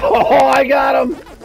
Oh, I got him!